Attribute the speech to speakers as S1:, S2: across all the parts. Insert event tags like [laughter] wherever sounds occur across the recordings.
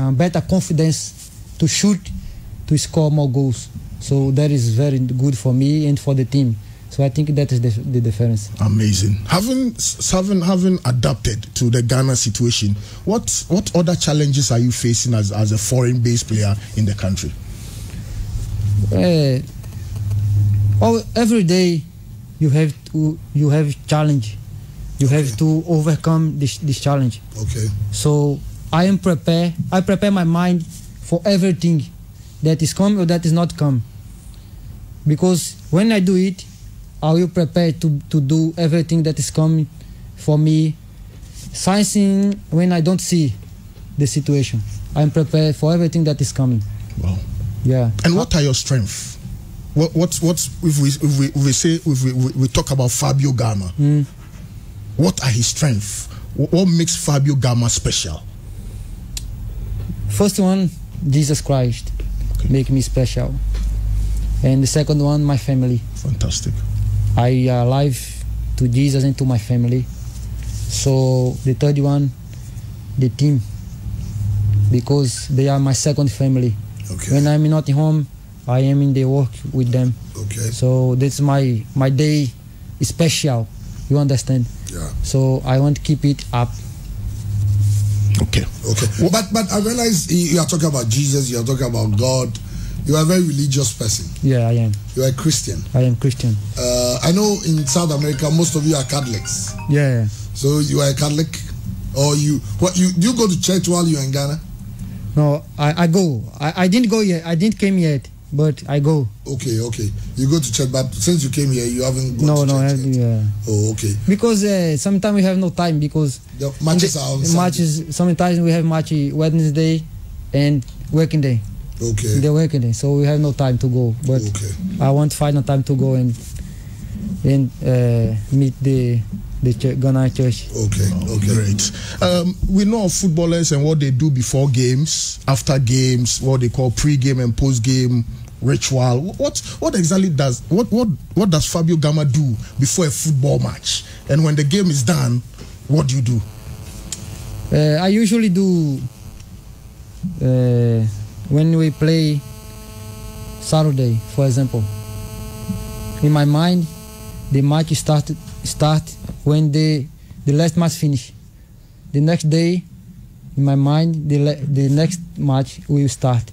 S1: uh, better confidence to shoot, to score more goals. So that is very good for me and for the team. So I think that is the, the difference.
S2: Amazing. Having having having adapted to the Ghana situation, what what other challenges are you facing as, as a foreign based player in the country?
S1: Uh, well, every day you have to you have challenge. You okay. have to overcome this this challenge.
S3: Okay.
S1: So I am prepared. I prepare my mind for everything that is come or that is not come. Because when I do it, I will prepare to, to do everything that is coming for me. Sensing when I don't see the situation. I'm prepared for everything that is coming.
S2: Wow.
S1: Yeah.
S2: And what are your strengths? What what what if we if we, if we say if we, we, talk about Fabio Gama?
S1: Mm.
S2: What are his strengths? What makes Fabio Gama special?
S1: First one, Jesus Christ, okay. make me special. And the second one, my family.
S2: Fantastic.
S1: I uh, live to Jesus and to my family. So the third one, the team, because they are my second family.
S3: Okay.
S1: When I'm not home, I am in the work with them.
S3: Okay.
S1: So that's my my day special. You understand?
S3: Yeah.
S1: So I want to keep it up.
S2: Okay.
S3: Okay. But but I realize you are talking about Jesus. You are talking about God you are a very religious person.
S1: Yeah, I am.
S3: You are a Christian.
S1: I am Christian.
S3: Uh, I know in South America most of you are Catholics.
S1: Yeah.
S3: So you are a Catholic, or you what you do you go to church while you're in Ghana?
S1: No, I, I go. I, I didn't go yet. I didn't came yet, but I go.
S3: Okay, okay. You go to church, but since you came here, you haven't gone
S1: no,
S3: to
S1: no,
S3: church
S1: No, no, yeah.
S3: Oh, okay.
S1: Because uh, sometimes we have no time because
S3: the matches
S1: the,
S3: are on
S1: matches. Sometimes we have match Wednesday and working day.
S3: Okay.
S1: The working day, so we have no time to go. But
S3: okay.
S1: I want to find a time to go and and uh, meet the the church, Ghana church.
S3: Okay,
S2: oh, okay, great. Um, we know of footballers and what they do before games, after games, what they call pre-game and post-game ritual. What what exactly does what what what does Fabio Gama do before a football match? And when the game is done, what do you do?
S1: Uh, I usually do. Uh, when we play Saturday, for example, in my mind, the match start start when the the last match finish. The next day, in my mind, the the next match will start.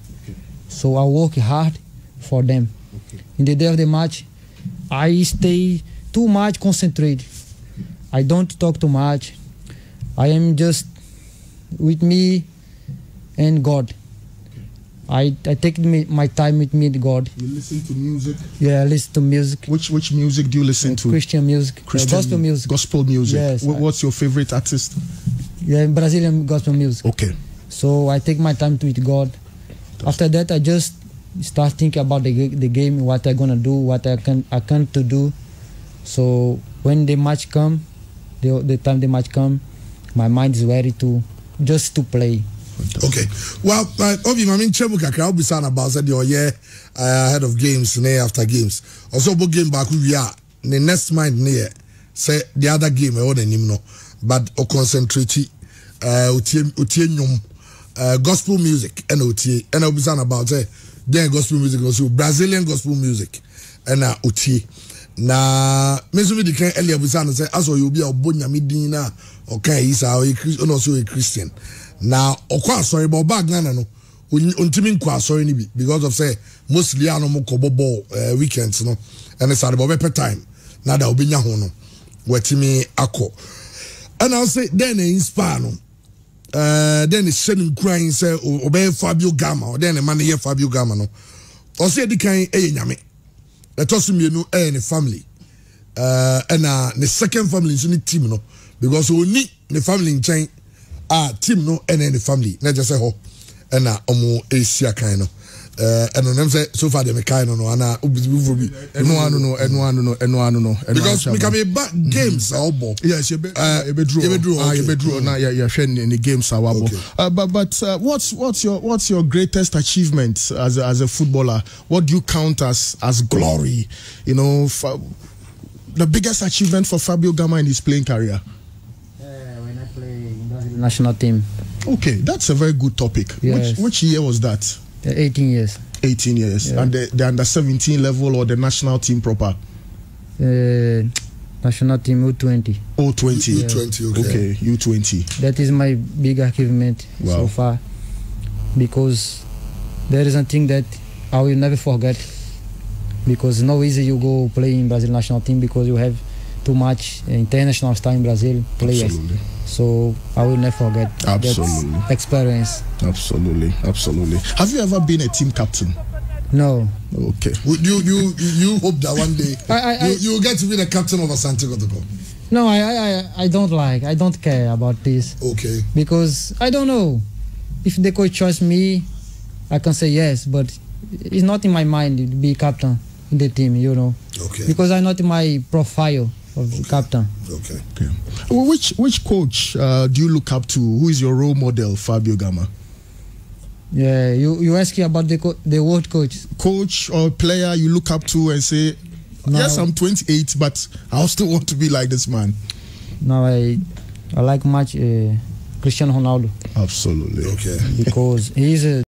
S1: So I work hard for them. Okay. In the day of the match, I stay too much concentrated. I don't talk too much. I am just with me and God. I, I take me, my time with me God.
S2: You listen to music?
S1: Yeah, I listen to music.
S2: Which which music do you listen to?
S1: Christian music.
S2: Christian
S1: uh, gospel music.
S2: Gospel music.
S1: Yes.
S2: what's your favorite artist?
S1: Yeah, Brazilian gospel music.
S2: Okay.
S1: So I take my time with God. After that, I just start thinking about the the game, what I gonna do, what I can I can to do. So when the match come, the the time the match come, my mind is ready to just to play.
S3: Okay. Well, uh, Obi, I mean, Chebu Kakra, I'll be saying about the year ahead of games, nay after games. Also, book game back, we are the next mind near say the other game, I want him no, but o concentrate, uh, utie nyum, uh, gospel music, and utie, and I'll be saying about say, then gospel music, also Brazilian gospel music, and uh, utie. na me nso mi di kan earlier bisa no sɛ asɔ yɛ obi a ɔbɔ nyame din na ɔka yi saa ɔyɛ ɔna ɔsɛ ɔyɛ christian na ɔkɔ asɔre bɔ ɔbaa ghana no ontimi nkɔ asɔre no bi because of say mostly a no mo kɔ bɔ bɔɔl ɛɛ weekends no ɛne saa de bɔ ɔbɛpɛ time na da ɔbɛnya ho no wɔtumi akɔ ɛna ɔsɛ dɛn na inspire no ɛɛ dɛn na hyɛ ne nkuran sɛ ɔbɛyɛ fabio gama. Ɔdɛn na ma ne yɛ fabio gama no. Ɔsɛ edi kan ɛyɛ nyame. Ɛtɔ so mmienu ɛyɛ ne family. Ɛna ne second family nso ne team no. Because oni ne family nkyɛn a team no ɛna ne family. Na ɛkyɛ sɛ hɔ ɛna ɔmo esi akan no ɛno nam sɛ so far deɛ mekan no no ana obisibifo bi
S2: ɛno ano no ɛno ano no ɛno ano no
S3: because mika mi ba games a ɔbɔ.
S2: yes yɛbɛ yɛbɛduro ah na yɛhwɛ ne games a
S3: Okay.
S2: uh, but but uh, what's what's your what's your greatest achievement as a, as a footballer what do you count as as glory you know fa- the biggest achievement for Fabio Gama in his playing career
S1: when I play in national team.
S2: Okay, that's a very good topic.
S1: Yes.
S2: Which, which year was that?
S1: Uh, 18 years.
S2: 18 years.
S1: Yeah.
S2: And the, the under 17 level or the national team proper?
S1: Uh, national team U20.
S2: O20.
S3: U20, okay.
S2: Okay, U20.
S1: That is my big achievement
S2: Wow.
S1: so far because there is something that I will never forget because no easy you go play in Brazil national team because you have too much uh, international star in Brazil players.
S2: Absolutely.
S1: So I will never forget
S2: Absolutely.
S1: that experience.
S2: Absolutely. Absolutely. Have you ever been a team captain?
S1: No,
S2: Okay.
S3: Would you you you hope that one day [laughs]
S1: I- I-
S3: you you will get to be the captain of a Asante Kotoko?
S1: no, I, I, I- I don't like, I don't care about this
S3: Okay.
S1: because I don't know if the coach trusts me, I can say yes, but it's not in my mind to be captain in the team, you know,
S3: Okay.
S1: because I'm not in my profile of the captain.
S3: Okay.
S2: okay. Well, Which which coach uh, do you look up to? Who is your role model, Fabio Gama?
S1: Yeah, you you ask about the co- the world coach.
S2: Coach or player you look up to and say,
S1: No.
S2: yes, I'm 28, but I still want to be like this man.
S1: Now I I like much uh, Cristiano Ronaldo
S2: Absolutely.
S3: Okay.
S1: because he's a